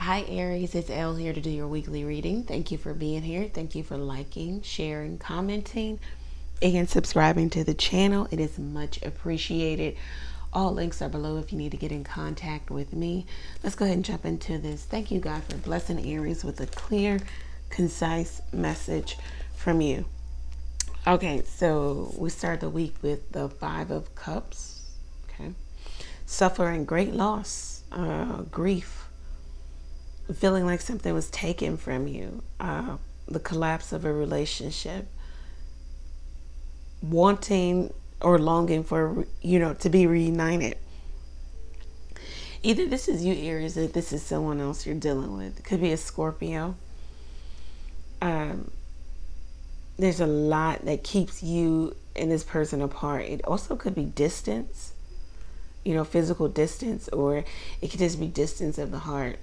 Hi, Aries. It's Elle here to do your weekly reading. Thank you for being here. Thank you for liking, sharing, commenting, and subscribing to the channel. It is much appreciated. All links are below if you need to get in contact with me. Let's go ahead and jump into this. Thank you, God, for blessing Aries with a clear, concise message from you. Okay, so we start the week with the Five of Cups. Okay, suffering great loss, uh, grief feeling like something was taken from you, uh, the collapse of a relationship, wanting or longing for, you know, to be reunited. Either this is you, Aries, or this is someone else you're dealing with. It could be a Scorpio. Um, there's a lot that keeps you and this person apart. It also could be distance, you know, physical distance, or it could just be distance of the heart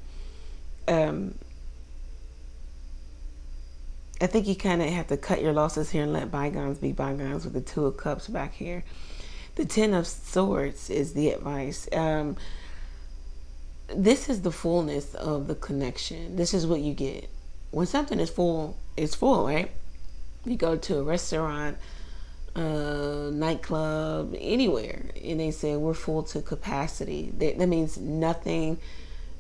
um, I think you kind of have to cut your losses here and let bygones be bygones with the Two of Cups back here. The Ten of Swords is the advice. Um, this is the fullness of the connection. This is what you get. When something is full, it's full, right? You go to a restaurant, nightclub, anywhere, and they say we're full to capacity. That, that means nothing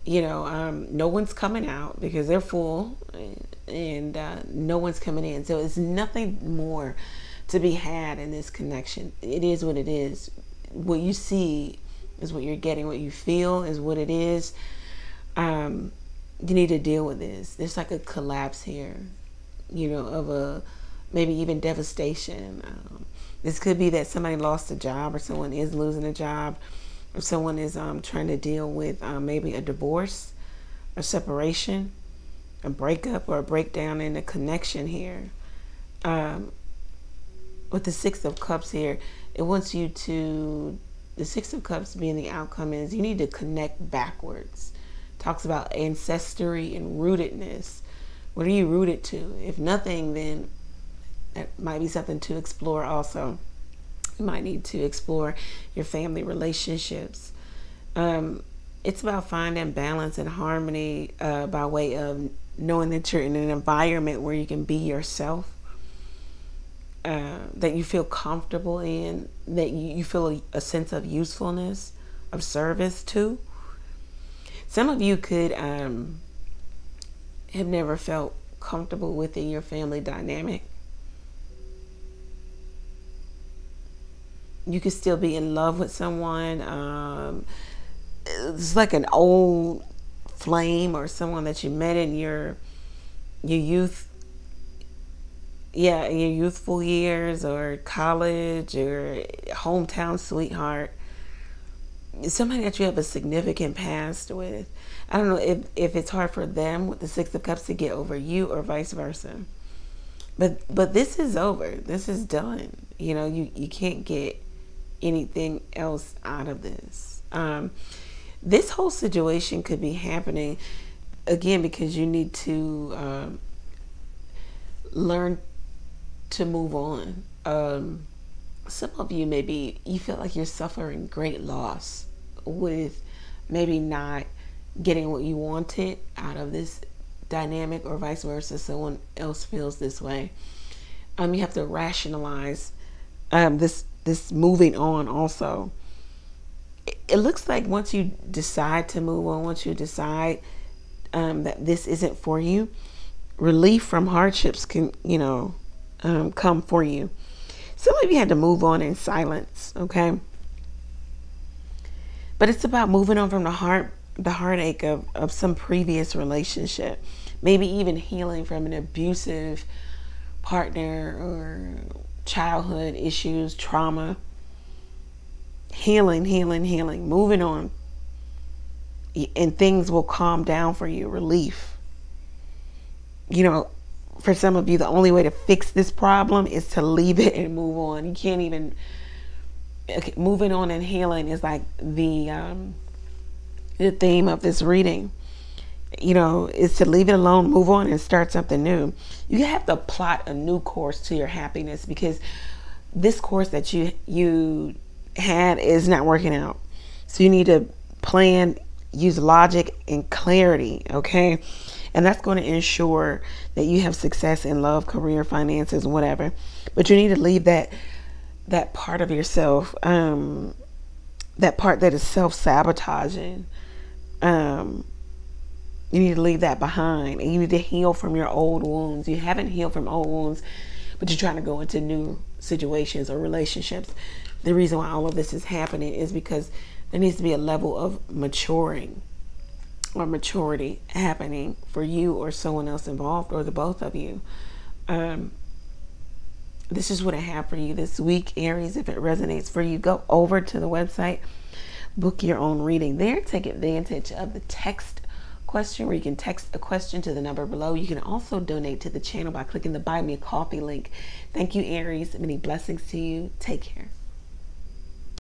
you know, um, no one's coming out because they're full and uh, no one's coming in. So it's nothing more to be had in this connection. It is what it is. What you see is what you're getting. What you feel is what it is. Um, you need to deal with this. There's like a collapse here, you know, of a maybe even devastation. Um, this could be that somebody lost a job or someone is losing a job someone is um, trying to deal with um, maybe a divorce, a separation, a breakup, or a breakdown in a connection here. Um, with the Six of Cups here, it wants you to, the Six of Cups being the outcome is you need to connect backwards. Talks about ancestry and rootedness. What are you rooted to? If nothing, then that might be something to explore also. You might need to explore your family relationships. Um, it's about finding balance and harmony uh, by way of knowing that you're in an environment where you can be yourself, uh, that you feel comfortable in, that you, you feel a, a, sense of usefulness, of service to. Some of you could um, have never felt comfortable within your family dynamic. You could still be in love with someone. Um, it's like an old flame or someone that you met in your your youth yeah in your youthful years or college or hometown sweetheart. Somebody that you have a significant past with. I don't know if, if it's hard for them with the six of cups to get over you or vice versa. But but this is over. This is done. You know you you can't get anything else out of this. Um, this whole situation could be happening again because you need to um, learn to move on. Um, some of you maybe you feel like you're suffering great loss with maybe not getting what you wanted out of this dynamic or vice versa someone else feels this way um, you have to rationalize um, this this moving on also. It, looks like once you decide to move on once you decide um, that this isn't for you relief from hardships can you know um, come for you. Some of you had to move on in silence okay? But it's about moving on from the heart the heartache of, of some previous relationship. Maybe even healing from an abusive partner or childhood issues, trauma, healing, healing, healing, moving on. And things will calm down for you, relief. You know, for some of you, the only way to fix this problem is to leave it and move on. You can't even. Okay, moving on and healing is like the um, the theme of this reading you know, is to leave it alone, move on, and start something new. You have to plot a new course to your happiness because this course that you you had is not working out. So you need to plan use logic and clarity, okay? And that's going to ensure that you have success in love, career, finances, whatever. But you need to leave that that part of yourself, um, that part that is self sabotaging. Um, you need to leave that behind and you need to heal from your old wounds. You haven't healed from old wounds, but you're trying to go into new situations or relationships. The reason why all of this is happening is because there needs to be a level of maturing or maturity happening for you or someone else involved or the both of you. Um, this is what I have for you this week, Aries. If it resonates for you, go over to the website, book your own reading there, take advantage of the text question where you can text a question to the number below. You can also donate to the channel by clicking the Buy Me a Coffee link. Thank you, Aries. Many blessings to you. Take care.